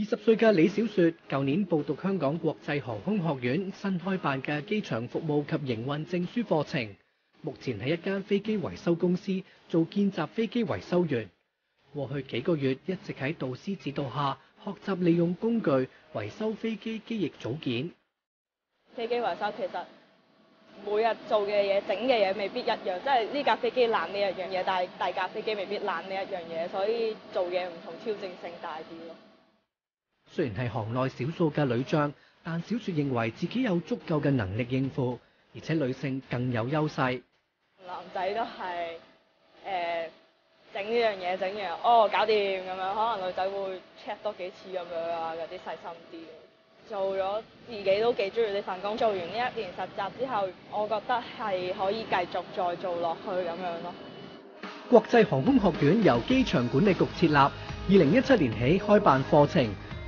二十歲嘅李小雪，舊年報讀香港國際航空學院新開辦嘅機場服務及營運證書課程，目前喺一間飛機維修公司做見習飛機維修員。過去幾個月一直喺導師指導下學習利用工具維修飛機機翼組件。飛機維修其實每日做嘅嘢、整嘅嘢未必一樣，即係呢架飛機爛呢一樣嘢，但係第架飛機未必爛呢一樣嘢，所以做嘢唔同，挑戰性大啲咯。雖然係行內少數嘅女將，但小雪認為自己有足夠嘅能力應付，而且女性更有優勢。男仔都係誒整呢樣嘢，整樣哦搞掂咁樣，可能女仔會 check 多幾次咁樣啊，有啲細心啲。做咗自己都幾中意呢份工，做完呢一年實習之後，我覺得係可以繼續再做落去咁樣咯。國際航空學院由機場管理局設立，二零一七年起開辦課程，